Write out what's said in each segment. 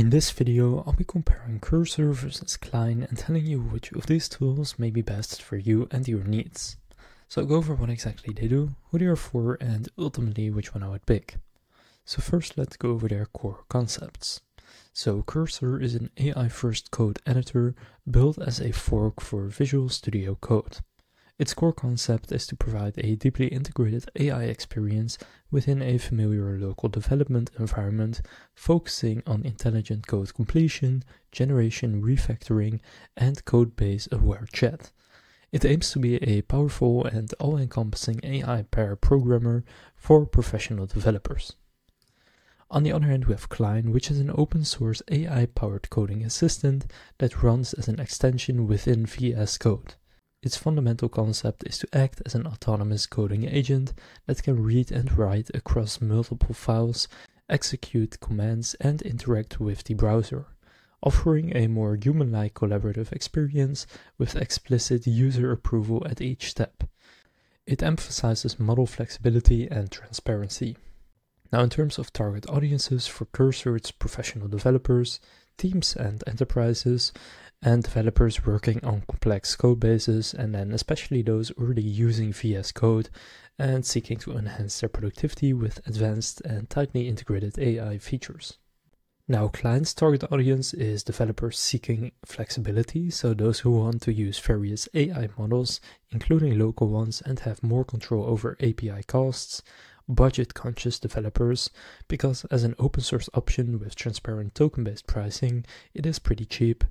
In this video, I'll be comparing Cursor versus Cline and telling you which of these tools may be best for you and your needs. So I'll go over what exactly they do, who they are for, and ultimately which one I would pick. So first let's go over their core concepts. So Cursor is an AI-first code editor built as a fork for Visual Studio Code. Its core concept is to provide a deeply integrated AI experience within a familiar local development environment, focusing on intelligent code completion, generation, refactoring, and code-base aware chat. It aims to be a powerful and all-encompassing AI pair programmer for professional developers. On the other hand, we have Cline, which is an open source AI powered coding assistant that runs as an extension within VS Code. Its fundamental concept is to act as an autonomous coding agent that can read and write across multiple files, execute commands, and interact with the browser, offering a more human like collaborative experience with explicit user approval at each step. It emphasizes model flexibility and transparency. Now, in terms of target audiences for Cursor, it's professional developers, teams, and enterprises, and developers working on complex code bases, and then especially those already using VS Code and seeking to enhance their productivity with advanced and tightly integrated AI features. Now, Cline's target audience is developers seeking flexibility, so those who want to use various AI models, including local ones, and have more control over API costs, budget conscious developers, because as an open source option with transparent token based pricing, it is pretty cheap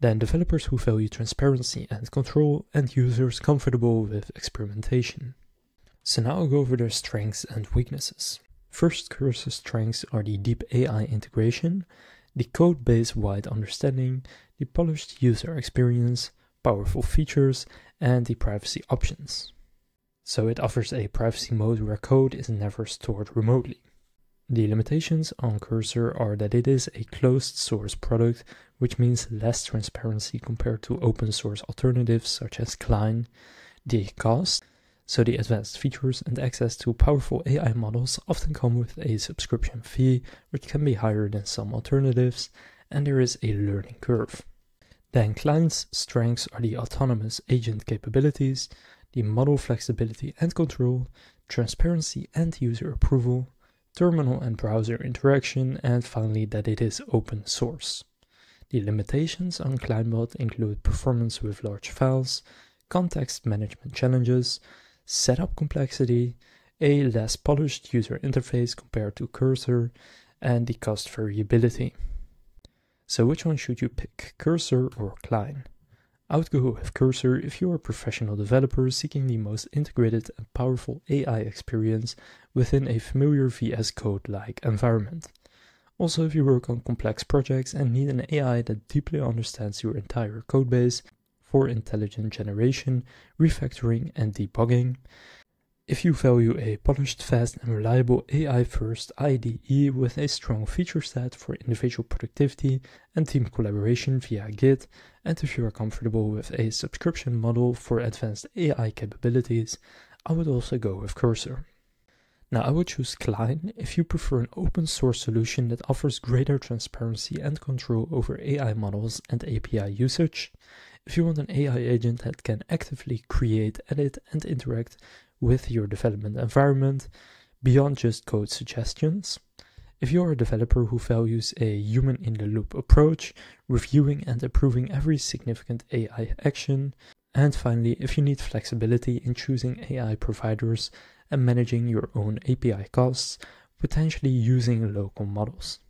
then developers who value transparency and control, and users comfortable with experimentation. So now I'll go over their strengths and weaknesses. First, Cursor's strengths are the deep AI integration, the code base wide understanding, the polished user experience, powerful features, and the privacy options. So it offers a privacy mode where code is never stored remotely. The limitations on Cursor are that it is a closed source product, which means less transparency compared to open source alternatives such as Cline. The cost, so the advanced features and access to powerful AI models often come with a subscription fee, which can be higher than some alternatives, and there is a learning curve. Then Cline's strengths are the autonomous agent capabilities, the model flexibility and control, transparency and user approval, terminal and browser interaction, and finally that it is open source. The limitations on ClineBot include performance with large files, context management challenges, setup complexity, a less polished user interface compared to Cursor, and the cost variability. So which one should you pick, Cursor or Cline? I would go with Cursor if you are a professional developer seeking the most integrated and powerful AI experience within a familiar VS Code like environment. Also, if you work on complex projects and need an AI that deeply understands your entire codebase for intelligent generation, refactoring, and debugging, if you value a polished, fast, and reliable AI first IDE with a strong feature set for individual productivity and team collaboration via Git, and if you are comfortable with a subscription model for advanced AI capabilities, I would also go with Cursor. Now, I would choose Cline if you prefer an open source solution that offers greater transparency and control over AI models and API usage. If you want an AI agent that can actively create, edit, and interact with your development environment beyond just code suggestions. If you are a developer who values a human in the loop approach, reviewing and approving every significant AI action, and finally, if you need flexibility in choosing AI providers and managing your own API costs, potentially using local models.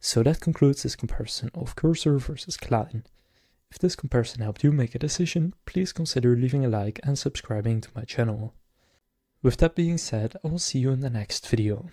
So that concludes this comparison of Cursor versus Cline. If this comparison helped you make a decision, please consider leaving a like and subscribing to my channel. With that being said, I will see you in the next video.